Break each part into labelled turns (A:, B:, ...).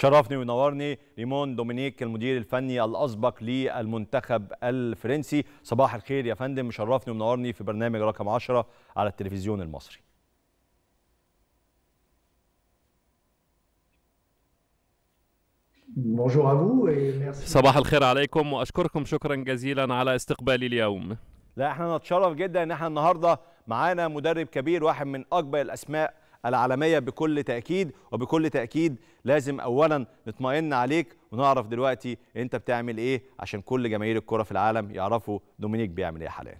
A: شرفني ونورني ريمون دومينيك المدير الفني الأسبق للمنتخب الفرنسي. صباح الخير يا فندم مشرفني ومنورني في برنامج رقم 10 على التلفزيون المصري.
B: صباح الخير عليكم وأشكركم شكرا جزيلا على استقبالي اليوم.
A: لا إحنا نتشرف جدا إن إحنا النهارده معانا مدرب كبير واحد من اكبر الأسماء العالمية بكل تأكيد وبكل تأكيد لازم اولا نطمئن عليك ونعرف دلوقتي أنت بتعمل إيه عشان كل جماهير الكرة في العالم يعرفوا دومينيك بيعمل إيه حاليا.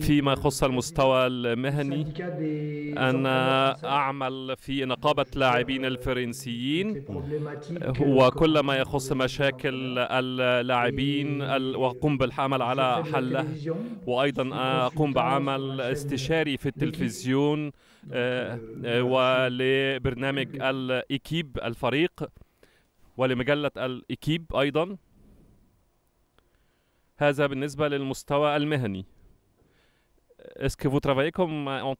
B: فيما يخص المستوى المهني أنا أعمل في نقابة لاعبين الفرنسيين. وكل ما يخص مشاكل اللاعبين وأقوم بالعمل على حلها وأيضا أقوم بعمل استشاري في التلفزيون ولبرنامج الإكيب الفريق ولمجلة الإكيب أيضا. هذا بالنسبة للمستوى المهني Est-ce.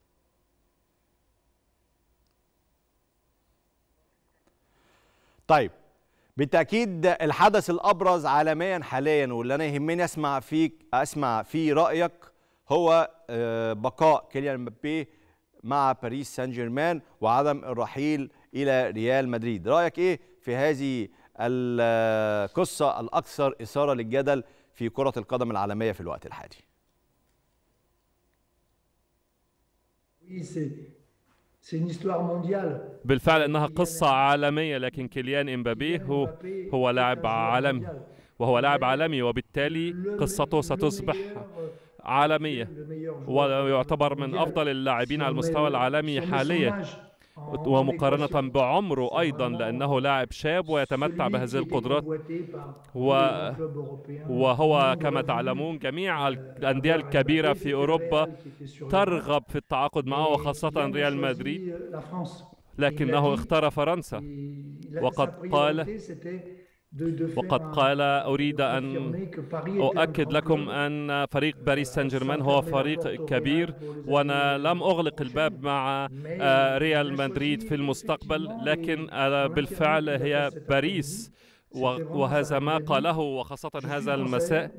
A: طيب بالتأكيد الحدث الأبرز عالميا حاليا واللي أنا يهمني أسمع فيك أسمع في رأيك هو بقاء كيليان مبابي مع باريس سان جيرمان وعدم الرحيل إلى ريال مدريد رأيك إيه في هذه القصة الأكثر إثارة للجدل في كرة القدم العالمية في الوقت الحالي.
B: بالفعل إنها قصة عالمية لكن كيليان إمبابي هو هو لاعب عالمي. وهو لاعب عالمي وبالتالي قصته ستصبح عالمية. ويعتبر من أفضل اللاعبين على المستوى العالمي حاليا. ومقارنة بعمره أيضا لأنه لاعب شاب ويتمتع بهذه القدرات. و... وهو كما تعلمون جميع الأندية الكبيرة في أوروبا ترغب في التعاقد معه وخاصة ريال مدريد. لكنه اختار فرنسا. وقد قال وقد قال أريد أن أؤكد لكم أن فريق باريس سان جيرمان هو فريق كبير وأنا لم أغلق الباب مع ريال مدريد في المستقبل لكن بالفعل هي باريس وهذا ما قاله وخاصة هذا المساء.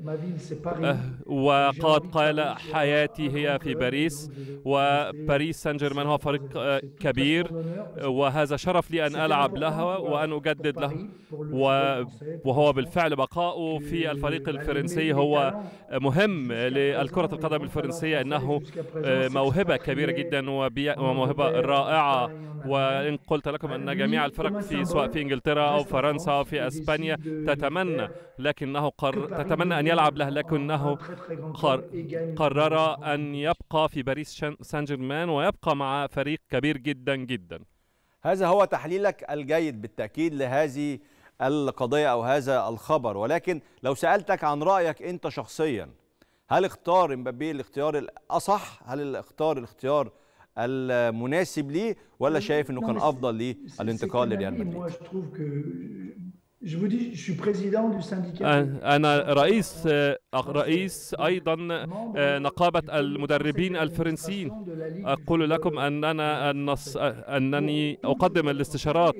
B: وقد قال حياتي هي في باريس وباريس سان جيرمان هو فريق كبير. وهذا شرف لي أن ألعب له وأن أجدد له. وهو بالفعل بقاؤه في الفريق الفرنسي. هو مهم لكرة القدم الفرنسية إنه موهبة كبيرة جدا وموهبة رائعة. وإن قلت لكم أن جميع الفرق في سواء في إنجلترا أو فرنسا أو في اسبانيا تتمنى لكنه قر... تتمنى ان يلعب له لكنه قر... قرر ان يبقى في باريس سان جيرمان ويبقى مع فريق كبير جدا جدا
A: هذا هو تحليلك الجيد بالتاكيد لهذه القضية أو هذا الخبر ولكن لو سالتك عن رايك انت شخصيا هل اختار امبابي الاختيار الاصح هل اختار الاختيار المناسب ليه ولا شايف انه كان افضل ليه الانتقال لريال مدريد
B: أنا رئيس رئيس أيضا نقابة المدربين الفرنسيين. أقول لكم أننا النص أنني أقدم الاستشارات.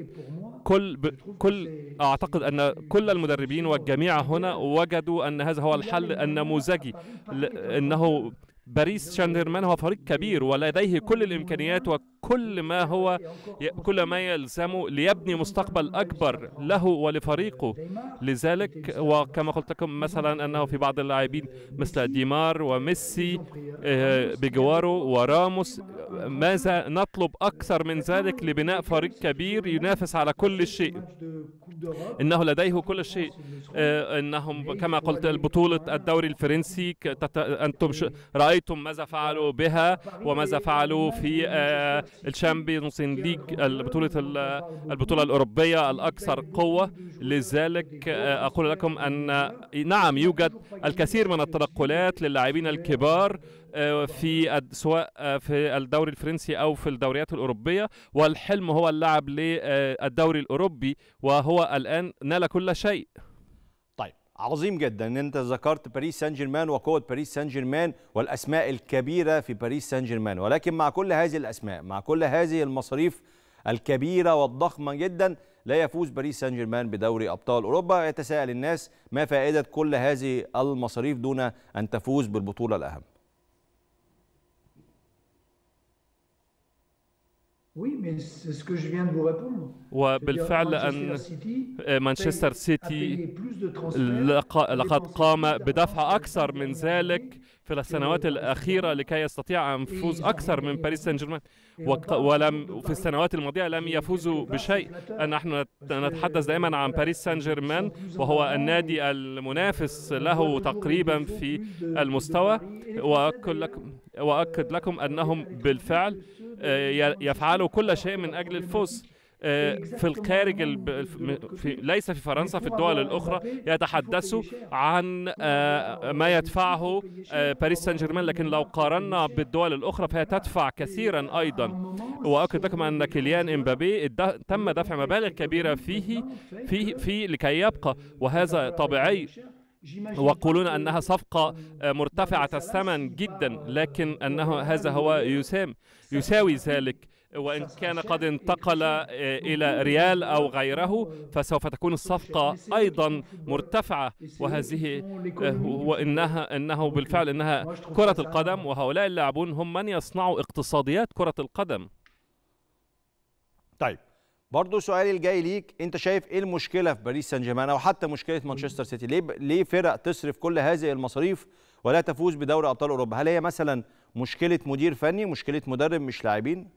B: كل ب... كل أعتقد أن كل المدربين والجميع هنا وجدوا أن هذا هو الحل النموذجي أنه باريس سان جيرمان هو فريق كبير ولديه كل الإمكانيات وكل ما هو كل ما يلزمه ليبني مستقبل أكبر له ولفريقه. لذلك وكما قلت لكم مثلا أنه في بعض اللاعبين مثل نيمار وميسي بجواره وراموس ماذا نطلب أكثر من ذلك لبناء فريق كبير ينافس على كل شيء؟ إنه لديه كل شيء. إنهم كما قلت البطوله الدوري الفرنسي أنتم رأيتم ماذا فعلوا بها وماذا فعلوا في الشامبيونز ليج البطولة البطولة الأوروبية الأكثر قوة. لذلك أقول لكم أن نعم يوجد الكثير من التنقلات للاعبين الكبار في سواء في الدوري الفرنسي أو في الدوريات الأوروبية. والحلم هو اللعب للدوري الأوروبي وهو الآن نال كل شيء.
A: عظيم جدا إن أنت ذكرت باريس سان جيرمان وقوة باريس سان جيرمان والأسماء الكبيرة في باريس سان جيرمان ولكن مع كل هذه الأسماء مع كل هذه المصاريف الكبيرة والضخمة جدا لا يفوز باريس سان جيرمان بدوري أبطال أوروبا. يتساءل الناس ما فائدة كل هذه المصاريف دون أن تفوز بالبطولة الأهم.
B: وبالفعل أن مانشستر سيتي لقد قام بدفع أكثر من ذلك في السنوات الأخيرة لكي يستطيع أن يفوز أكثر من باريس سان جيرمان ولم في السنوات الماضية لم يفوزوا بشيء. نحن نتحدث دائما عن باريس سان جيرمان وهو النادي المنافس له تقريبا في المستوى. وأؤكد لكم, لكم أنهم بالفعل يفعلوا كل شيء من أجل الفوز. في الخارج في ليس في فرنسا في الدول الأخرى يتحدثوا عن ما يدفعه باريس سان جيرمان. لكن لو قارنا بالدول الأخرى فهي تدفع كثيرا أيضا. وأؤكد لكم أن كيليان إمبابي تم دفع مبالغ كبيرة فيه فيه في لكي يبقى. وهذا طبيعي. ويقولون أنها صفقة مرتفعة الثمن جدا لكن أنه هذا هو يسام يساوي ذلك. وإن كان قد انتقل إلى ريال أو غيره فسوف تكون الصفقة أيضا مرتفعة. وهذه وانها انه بالفعل إنها كرة القدم وهؤلاء اللاعبون هم من يصنعوا اقتصاديات كرة القدم.
A: طيب. برضه سؤالي الجاي ليك انت شايف إيه المشكلة في باريس سان جيرمان أو حتى مشكلة مانشستر سيتي؟ ليه ليه فرق تصرف كل هذه المصاريف ولا تفوز بدوري أبطال أوروبا؟ هل هي مثلا مشكلة مدير فني مشكلة مدرب مش لاعبين؟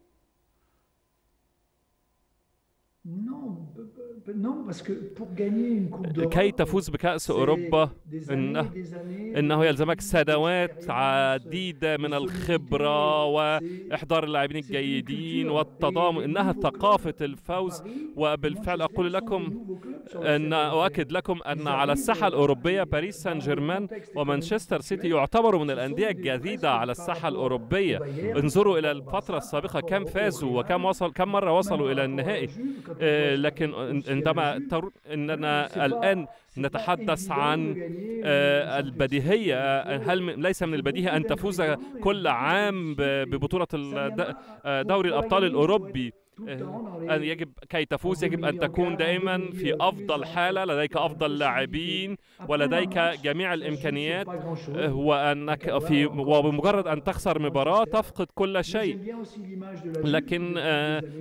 B: كي تفوز بكأس أوروبا إنه, إنه يلزمك سنوات عديدة من الخبرة وإحضار اللاعبين الجيدين والتضامن إنها ثقافة الفوز وبالفعل أقول لكم أن أؤكد لكم أن على الساحة الأوروبية باريس سان جيرمان ومانشستر سيتي يعتبروا من الأندية الجديدة على الساحة الأوروبية. انظروا إلى الفترة السابقة كم فازوا وكم وصل كم مرة وصلوا إلى النهائي. لكن عندما إننا الآن نتحدث عن البديهية هل ليس من البديهي أن تفوز كل عام ببطولة دوري الأبطال الأوروبي؟ أن يجب كي تفوز يجب أن تكون دائما في أفضل حالة لديك أفضل لاعبين ولديك جميع الإمكانيات وأنك في وبمجرد أن تخسر مباراة تفقد كل شيء. لكن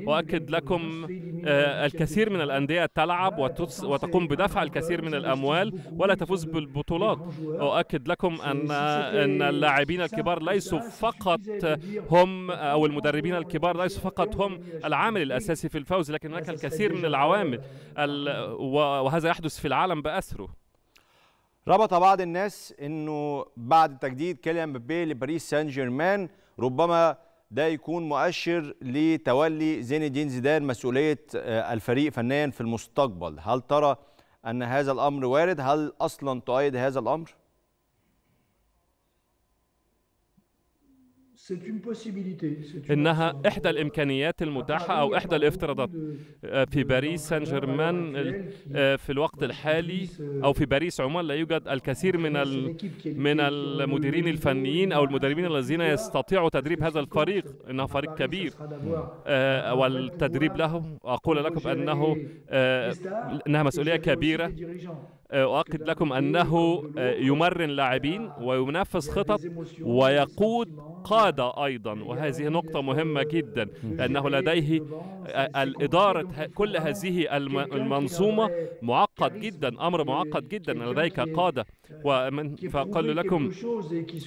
B: أؤكد لكم الكثير من الأندية تلعب وتقوم بدفع الكثير من الأموال ولا تفوز بالبطولات. أؤكد لكم أن أن اللاعبين الكبار ليسوا فقط هم أو المدربين الكبار ليسوا فقط هم العامل الأساسي في الفوز لكن هناك الكثير من العوامل. وهذا يحدث في العالم بأسره.
A: ربط بعض الناس إنه بعد تجديد كيليان مبابي لباريس سان جيرمان ربما ده يكون مؤشر لتولي زين الدين زيدان مسؤولية الفريق فنيا في المستقبل. هل ترى أن هذا الأمر وارد؟ هل أصلا تؤيد هذا الأمر؟
B: إنها إحدى الإمكانيات المتاحة أو إحدى الافتراضات في باريس سان جيرمان في الوقت الحالي أو في باريس عموما لا يوجد الكثير من من المديرين الفنيين أو المدربين الذين يستطيعوا تدريب هذا الفريق إنه فريق كبير والتدريب له أقول لكم أنه إنها مسؤولية كبيرة أؤكد لكم أنه يمرن لاعبين وينفذ خطط ويقود قادة أيضا وهذه نقطة مهمة جدا لأنه لديه الإدارة كل هذه المنظومة معقد جدا أمر معقد جدا لديك قادة. ومن فأقول لكم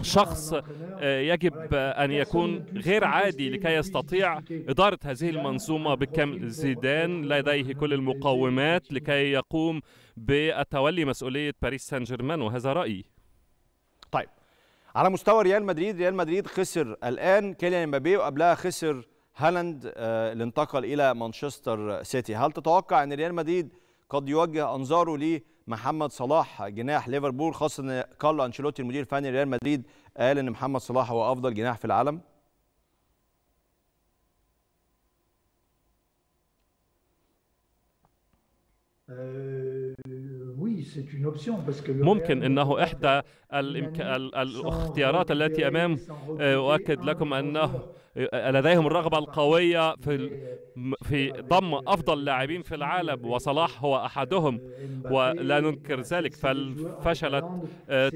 B: شخص يجب أن يكون غير عادي لكي يستطيع إدارة هذه المنظومة بالكامل زيدان. لديه كل المقومات لكي يقوم بتولي مسؤولية باريس سان جيرمان وهذا رأيي.
A: طيب على مستوى ريال مدريد ريال مدريد خسر الآن كيليان امبابي وقبلها خسر هالاند اللي انتقل إلى مانشستر سيتي. هل تتوقع أن ريال مدريد قد يوجه أنظاره لمحمد صلاح جناح ليفربول خاصة أن كارلو أنشيلوتي المدير الفني لريال مدريد قال أن محمد صلاح هو أفضل جناح في العالم؟
B: ممكن أنه إحدى الإمك... ال... الاختيارات التي أمام أؤكد لكم أنه لديهم الرغبة القوية في في ضم أفضل لاعبين في العالم وصلاح هو أحدهم ولا ننكر ذلك. ففشلت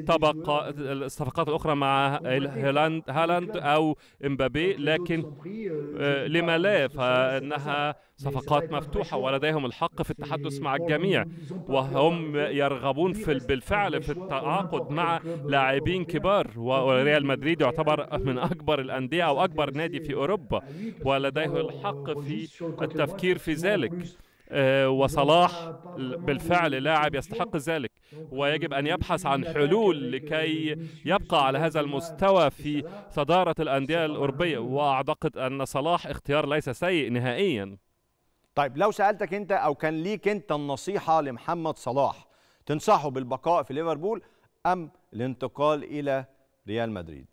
B: طبق الصفقات الأخرى مع هالاند هالاند أو إمبابي. لكن لما لا فإنها صفقات مفتوحة ولديهم الحق في التحدث مع الجميع. وهم يرغبون في بالفعل في التعاقد مع لاعبين كبار وريال مدريد يعتبر من أكبر الأندية أو أكبر نادي في أوروبا ولديه الحق في التفكير في ذلك وصلاح بالفعل لاعب يستحق ذلك. ويجب أن يبحث عن حلول لكي يبقى على هذا المستوى في صدارة الأندية الأوروبية. وأعتقد أن صلاح اختيار ليس سيء نهائيا.
A: طيب لو سألتك أنت أو كان ليك أنت النصيحة لمحمد صلاح تنصحه بالبقاء في ليفربول أم الانتقال إلى ريال مدريد؟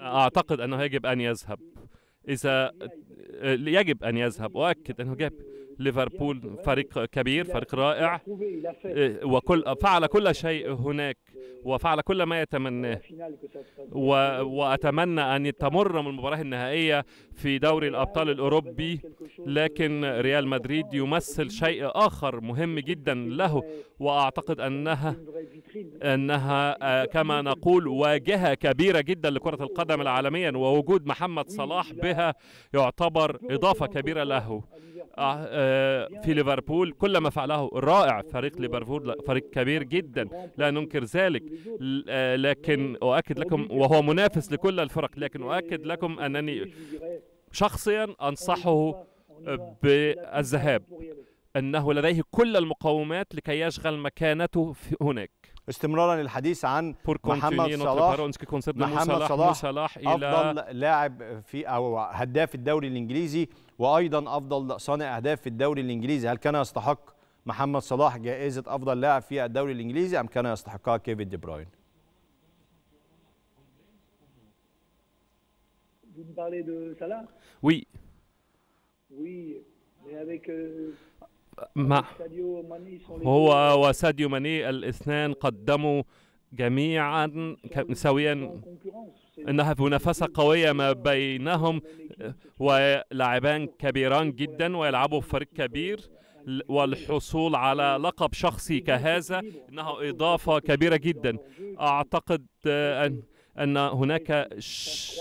B: أعتقد أنه يجب أن يذهب. إذا يجب أن يذهب اؤكد أنه جاب ليفربول فريق كبير فريق رائع وكل فعل كل شيء هناك وفعل كل ما يتمناه. و... وأتمنى أن تمر من المباراة النهائية في دوري الأبطال الأوروبي لكن ريال مدريد يمثل شيء آخر مهم جدا له وأعتقد أنها أنها كما نقول واجهة كبيرة جدا لكرة القدم العالميا ووجود محمد صلاح بها يعتبر إضافة كبيرة له. في ليفربول كل ما فعله رائع فريق ليفربول فريق كبير جدا لا ننكر ذلك. لكن أؤكد لكم وهو منافس لكل الفرق لكن أؤكد لكم أنني شخصيا أنصحه بالذهاب أنه لديه كل المقومات لكي يشغل مكانته هناك.
A: استمرارا للحديث عن محمد صلاح. محمد صلاح, صلاح أفضل لاعب في أو هداف الدوري الإنجليزي وأيضا أفضل صانع أهداف في الدوري الإنجليزي. هل كان يستحق محمد صلاح جائزة أفضل لاعب في الدوري الإنجليزي أم كان يستحقها كيفن دي بروين؟
B: Oui.
C: Oui, mais avec euh,
B: مع هو وساديو ماني الاثنان قدموا جميعا سويا انها منافسه قويه ما بينهم ولاعبان كبيران جدا ويلعبوا في فريق كبير والحصول على لقب شخصي كهذا انه اضافه كبيره جدا اعتقد ان أن هناك ش...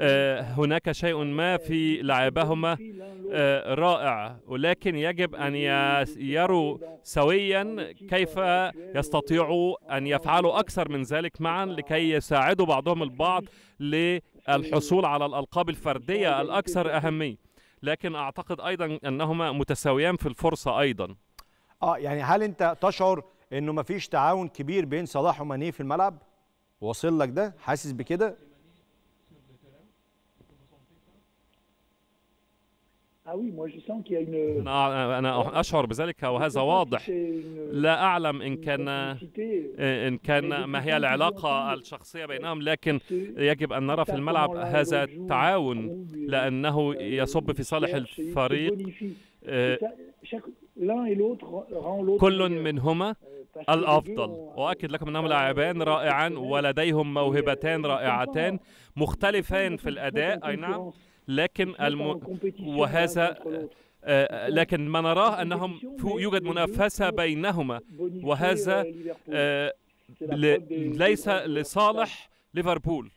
B: آه هناك شيء ما في لعبهما آه رائع. ولكن يجب أن يروا سويا كيف يستطيعوا أن يفعلوا أكثر من ذلك معا لكي يساعدوا بعضهم البعض للحصول على الألقاب الفردية الأكثر أهمية. لكن أعتقد أيضا أنهما متساويان في الفرصة أيضا.
A: آه يعني هل أنت تشعر إنه مفيش تعاون كبير بين صلاح وماني في الملعب؟ واصل لك ده حاسس بكده؟
B: أنا أنا أشعر بذلك وهذا واضح. لا أعلم إن كان إن كان ما هي العلاقة الشخصية بينهم لكن يجب أن نرى في الملعب هذا التعاون لأنه يصب في صالح الفريق. كل منهما الأفضل. وأكد لكم أنهم لاعبان رائعان ولديهم موهبتان رائعتان مختلفان في الأداء. أي نعم. لكن الم... وهذا آه لكن ما نراه أنهم يوجد منافسة بينهما. وهذا آه ل... ليس لصالح ليفربول.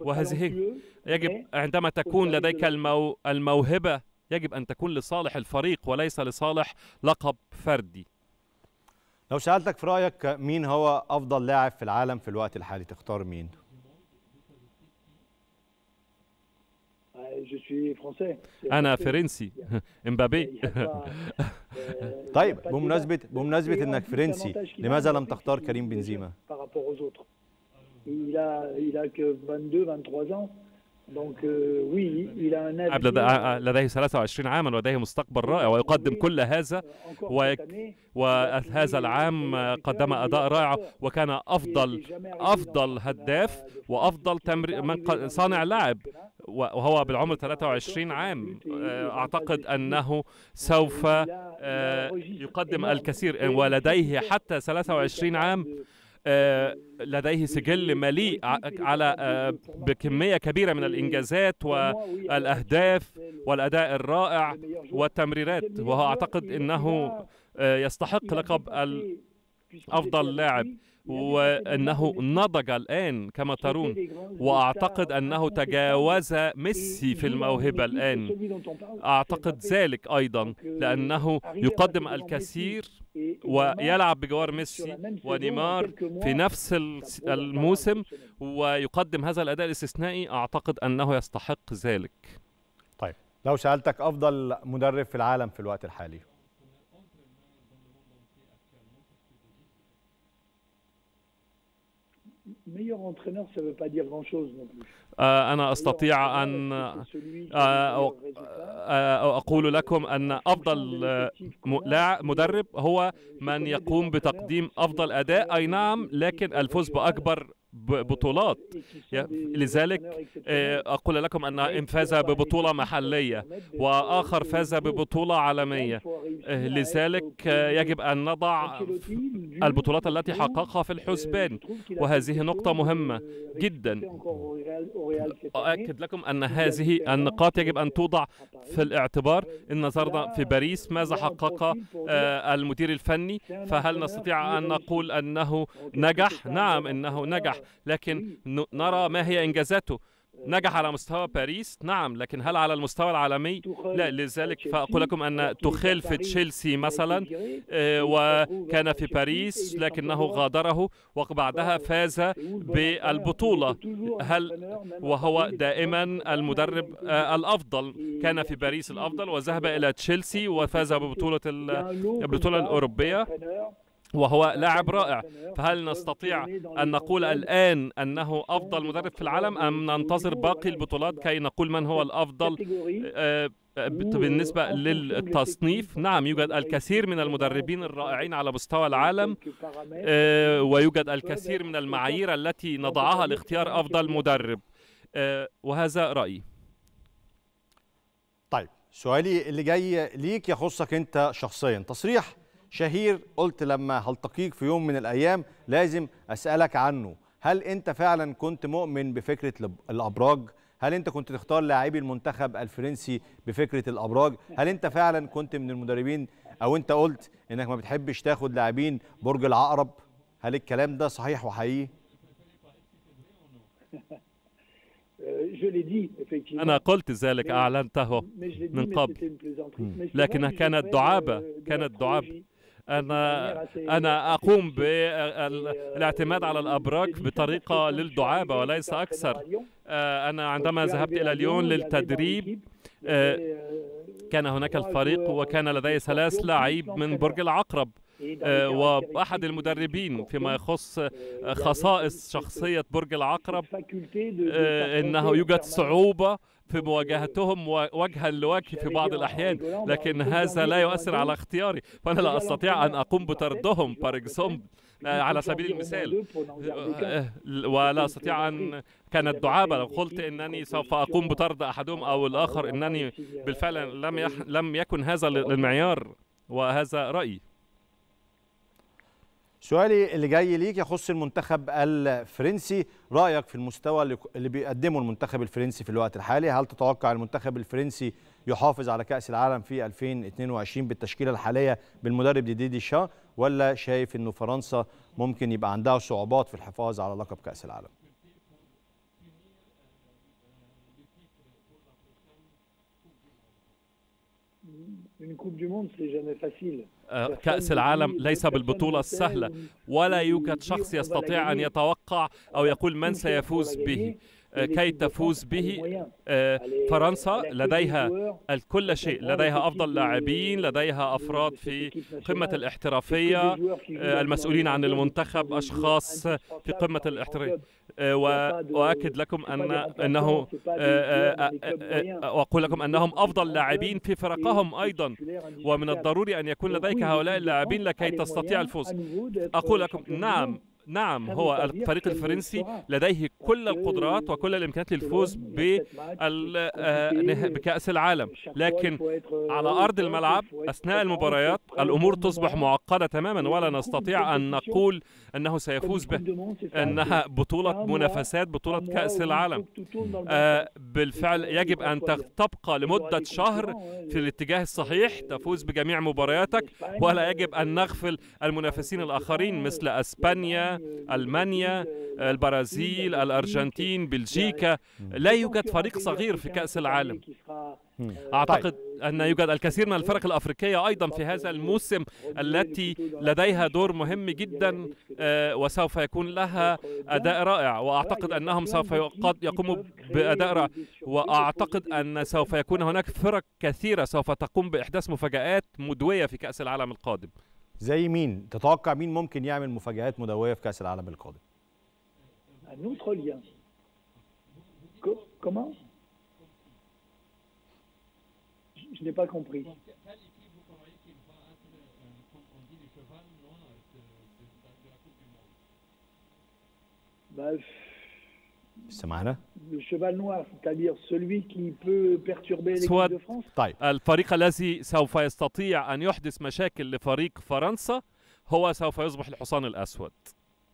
B: وهذه يجب عندما تكون لديك المو... الموهبة يجب أن تكون لصالح الفريق وليس لصالح لقب فردي.
A: لو سألتك في رأيك مين هو أفضل لاعب في العالم في الوقت الحالي تختار مين؟
B: أنا فرنسي. إمبابي.
A: طيب بمناسبة بمناسبة إنك فرنسي لماذا لم تختار كريم بنزيما؟
C: Il a, il a que 22, 23 ans. Donc euh,
B: لديه 23 عاما ولديه مستقبل رائع ويقدم كل هذا
C: euh,
B: ويك- وهذا العام قدم أداء رائع وكان أفضل أفضل هداف وأفضل تمر... من صانع لعب وهو بالعمر 23 عام. آه، أعتقد أنه سوف آه، يقدم الكثير ولديه حتى 23 عام. لديه سجل مليء على آه، بكمية كبيرة من الإنجازات والأهداف والأداء الرائع والتمريرات. وهو أعتقد أنه آه، يستحق لقب أفضل لاعب. وأنه نضج الآن كما ترون وأعتقد أنه تجاوز ميسي في الموهبة الآن أعتقد ذلك أيضا لأنه يقدم الكثير ويلعب بجوار ميسي ونيمار في نفس الموسم ويقدم هذا الأداء الاستثنائي أعتقد أنه يستحق ذلك
A: طيب لو سالتك افضل مدرب في العالم في الوقت الحالي
C: meilleur entraîneur, ça veut pas dire grand-chose non plus.
B: آه، أنا أستطيع أن آه،. آه، أقول لكم أن أفضل مدرب هو من يقوم بتقديم أفضل أداء أي نعم لكن الفوز بأكبر بطولات. لذلك. آه، أقول لكم أن إن فاز ببطولة محلية وآخر فاز ببطولة عالمية آه، لذلك آه، يجب أن نضع البطولات التي حققها في الحسبان. وهذه نقطة مهمة جدا. أؤكد لكم أن هذه النقاط يجب أن توضع في الاعتبار. إن نظرنا في باريس ماذا حقق المدير الفني؟ فهل نستطيع أن نقول أنه نجح؟ نعم إنه نجح. لكن ن- نرى ما هي إنجازاته. نجح على مستوى باريس نعم لكن هل على المستوى العالمي؟ لا لذلك فأقول لكم أن تخيل في تشيلسي مثلا آه، وكان في باريس لكنه غادره وبعدها فاز بالبطولة. هل وهو دائما المدرب آه، الأفضل. كان في باريس الأفضل وذهب إلى تشيلسي وفاز ببطولة ال- البطولة الأوروبية. وهو لاعب رائع. فهل نستطيع أن نقول الآن أنه أفضل مدرب في العالم أم ننتظر باقي البطولات كي نقول من هو الأفضل؟ آه، آه، بالنسبة للتصنيف نعم يوجد الكثير من المدربين الرائعين على مستوى العالم آه، ويوجد الكثير من المعايير التي نضعها لاختيار أفضل مدرب. وهذا رأيي.
A: طيب سؤالي اللي جاي ليك يخصك أنت شخصيا. تصريح شهير قلت لما هلتقيك في يوم من الأيام لازم أسألك عنه. هل أنت فعلا كنت مؤمن بفكرة الأب- الأبراج؟ هل أنت كنت تختار لاعبي المنتخب الفرنسي بفكرة الأبراج؟ هل أنت فعلا كنت من المدربين؟ أو أنت قلت إنك ما بتحبش تاخد لاعبين برج العقرب؟ هل الكلام ده صحيح وحقيقي؟
B: أنا قلت ذلك أعلنته من قبل. لكنها كانت دعابة، كانت دعابة. أنا أنا أقوم بالاعتماد على الأبراج بطريقة للدعابة وليس أكثر. آه، أنا عندما ذهبت إلى ليون للتدريب آه، كان هناك الفريق وكان لدي ثلاث لعيب من برج العقرب آه، وأحد المدربين فيما يخص خصائص شخصية برج العقرب إنه يوجد صعوبة في مواجهتهم وجها لوجه في بعض الأحيان لكن هذا لا يؤثر على اختياري فأنا لا أستطيع أن أقوم بطردهم باركسوم على سبيل المثال آه، ولا أستطيع أن كانت دعابه لو قلت إنني سوف أقوم بطرد أحدهم أو الآخر إنني بالفعل لم يح... لم يكن هذا المعيار وهذا رأيي.
A: سؤالي اللي جاي ليك يخص المنتخب الفرنسي. رأيك في المستوى اللي- بيقدمه المنتخب الفرنسي في الوقت الحالي؟ هل تتوقع المنتخب الفرنسي يحافظ على كأس العالم في 2022 بالتشكيلة الحالية بالمدرب ديدي ديشان ولا شايف إنه فرنسا ممكن يبقى عندها صعوبات في الحفاظ على لقب كأس العالم؟
C: Une Coupe du Monde, c'est jamais facile.
B: آه، كأس العالم ليس بالبطولة السهلة. ولا يوجد شخص يستطيع أن يتوقع أو يقول من سيفوز به. كي تفوز به آه، فرنسا لديها الكل شيء لديها أفضل لاعبين لديها أفراد في قمة الاحترافية آه، المسؤولين عن المنتخب أشخاص في قمة الاحترافية. آه، وأؤكد لكم أن أنه آه، آه، آه، وأقول لكم أنهم أفضل لاعبين في فرقهم أيضا. ومن الضروري أن يكون لديك هؤلاء اللاعبين لكي تستطيع الفوز. أقول لكم نعم. نعم هو الفريق الفرنسي لديه كل القدرات وكل الإمكانيات للفوز بال- آه، نه- بكأس العالم. لكن على أرض الملعب أثناء المباريات الأمور تصبح معقدة تماما ولا نستطيع أن نقول أنه سيفوز به أنها بطولة منافسات بطولة كأس العالم. آه، بالفعل يجب أن تغ- تبقى لمدة شهر في الاتجاه الصحيح تفوز بجميع مبارياتك ولا يجب أن نغفل المنافسين الآخرين مثل أسبانيا ألمانيا البرازيل الأرجنتين بلجيكا. لا يوجد فريق صغير في كأس العالم. أعتقد أن يوجد الكثير من الفرق الأفريقية أيضا في هذا الموسم التي لديها دور مهم جدا آه، وسوف يكون لها أداء رائع. وأعتقد أنهم سوف يقوموا بأداء رائع. وأعتقد أن سوف يكون هناك فرق كثيرة سوف تقوم بإحداث مفاجآت مدوية في كأس العالم القادم.
A: زي مين؟ تتوقع مين ممكن يعمل مفاجآت مدوية في كأس العالم القادم؟
C: compris. Bah, c'est-à-dire celui qui peut perturber l'équipe de France.
A: طيب.
B: الفريق الذي سوف يستطيع أن يحدث مشاكل لفريق فرنسا هو سوف يصبح الحصان الأسود.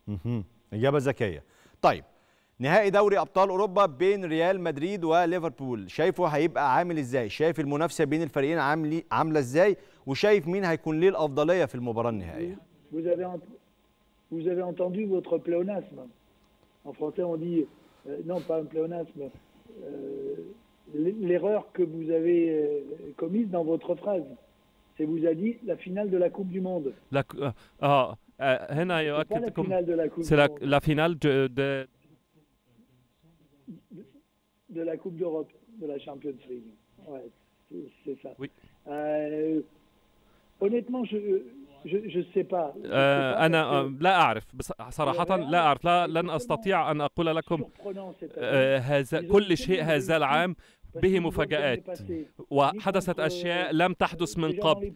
A: مهم. إجابة ذكية. طيب. نهائي دوري أبطال أوروبا بين ريال مدريد وليفربول. شايفه هيبقى عامل إزاي؟ شايف المنافسة بين الفريقين عامل عاملة إزاي؟ وشايف مين هيكون ليه الأفضلية في المباراة النهائية؟
C: Vous avez, ent- vous avez entendu votre pléonasme. En français, on dit, Euh, non pas un pléonasme, euh, l'erreur que vous avez euh, commise dans votre phrase. C'est vous a dit la finale de la Coupe du Monde.
B: La, ah,
C: c'est la finale de la Coupe
B: C'est la, finale de,
C: la Coupe d'Europe, de la Champions League. Ouais, c'est ça.
B: Oui.
C: Honnêtement, je, pas. Je sais pas
B: آه لا أعرف بس صراحة لا أعرف لا لن أستطيع أن أقول
C: que
B: لكم. آه هذا كل شيء هذا العام به مفاجآت. وحدثت أشياء لم تحدث من قبل.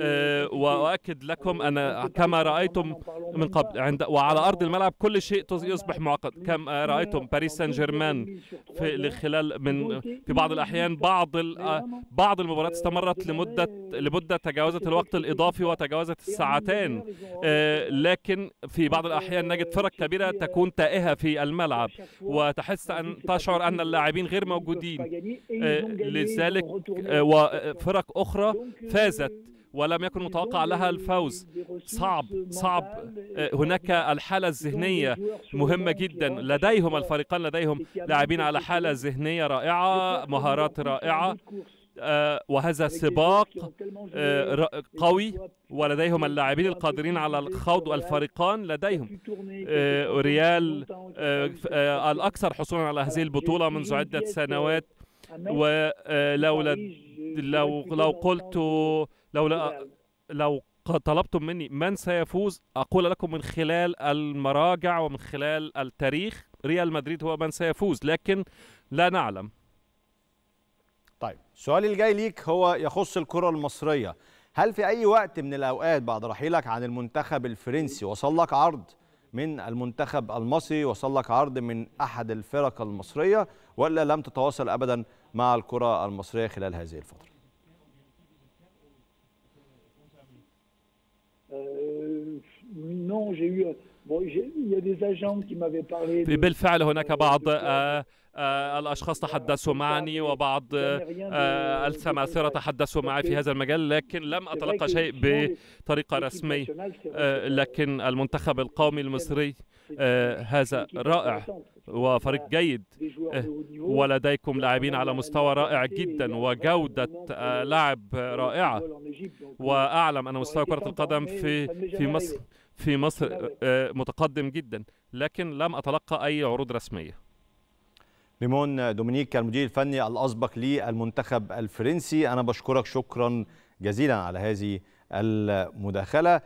B: آه، وأؤكد لكم أن كما رأيتم من قبل عند وعلى أرض الملعب كل شيء يصبح معقد. كما رأيتم باريس سان جيرمان في خلال من في بعض الأحيان بعض آه، بعض المباريات استمرت لمدة لمدة تجاوزت الوقت الإضافي وتجاوزت الساعتين. آه، لكن في بعض الأحيان نجد فرق كبيرة تكون تائهة في الملعب. وتحس أن تشعر أن اللاعبين غير موجودين. لذلك آه، وفرق أخرى فازت ولم يكن متوقع لها الفوز. صعب صعب. آه، هناك الحالة الذهنية مهمة جدا. لديهم الفريقان لديهم لاعبين على حالة ذهنية رائعة مهارات رائعة. آه، وهذا سباق آه، قوي. ولديهم اللاعبين القادرين على الخوض والفريقان لديهم آه، ريال آه، آه، الأكثر حصولا على هذه البطولة منذ عدة سنوات. ولو لو لو قلت لو لو طلبتم مني من سيفوز أقول لكم من خلال المراجع ومن خلال التاريخ ريال مدريد هو من سيفوز لكن لا نعلم.
A: طيب السؤال الجاي ليك هو يخص الكرة المصرية. هل في أي وقت من الأوقات بعد رحيلك عن المنتخب الفرنسي وصل لك عرض من المنتخب المصري وصل لك عرض من أحد الفرق المصرية ولا لم تتواصل أبدا مع الكرة المصرية خلال هذه الفترة.
C: Euh,
B: بالفعل هناك
C: de-
B: بعض آه، آه، الأشخاص تحدثوا معي وبعض السماسرة تحدثوا معي في هذا المجال لكن لم أتلقى شيء بطريقة رسمية. آه، لكن المنتخب القومي المصري هذا
C: une équipe
B: رائع. وفريق جيد آه،. ولديكم لاعبين على مستوى رائع جدا وجودة آه، لعب رائعة وأعلم أن مستوى كرة القدم في في مصر في مصر آه، متقدم جدا لكن لم أتلقى أي عروض رسمية
A: ليمون دومينيك المدير الفني الأسبق للمنتخب الفرنسي أنا بشكرك شكرا جزيلا على هذه المداخلة